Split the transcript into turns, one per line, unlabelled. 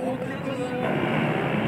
Oh,